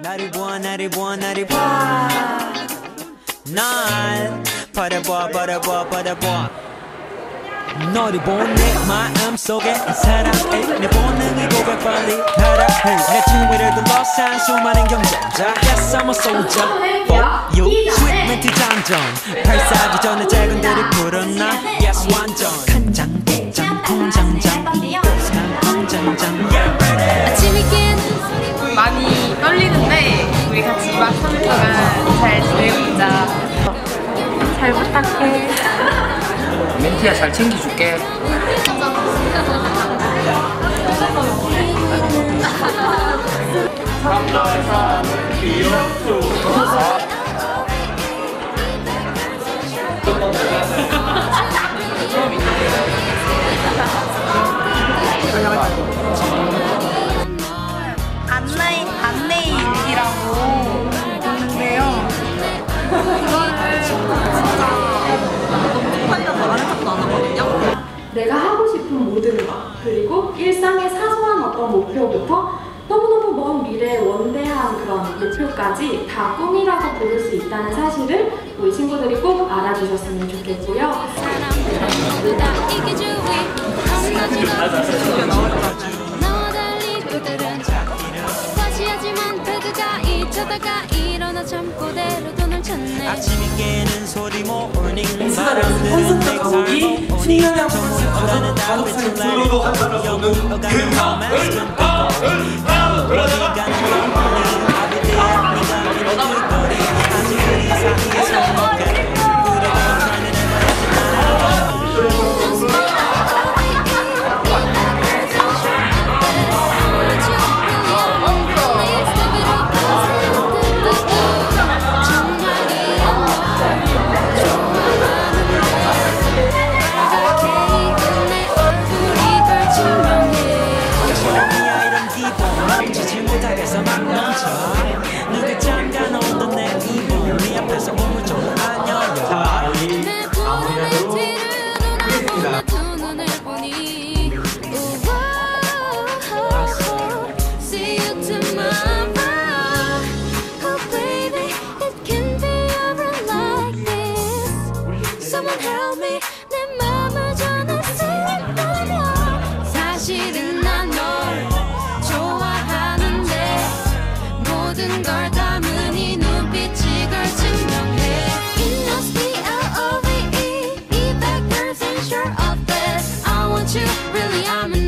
나를 보아 나를 보아 나를 보아 날 바라봐 바라봐 바라봐 너를 본 내 마음속에 사랑해 내 본능을 고백 빨리 하라 내 친구를 둘러싼 수많은 경쟁자 Yes I'm a soldier For you Sweet 멘트 장전 발사기 전에 멘티야 잘 챙겨줄게. 안내 싶은 모든 것 그리고 일상의 사소한 어떤 목표부터 너무너무 먼 미래의 원대한 그런 목표까지 다 꿈이라고 부를 수 있다는 사실을 우리 친구들이 꼭 알아주셨으면 좋겠고요. 인스타를 콘서트 가곡이 신년의 콘서트처럼 가족사의 불로도 한번을 쏟는 그 마을 마을 마을 그러다가 눈을 보니 you, really I'm in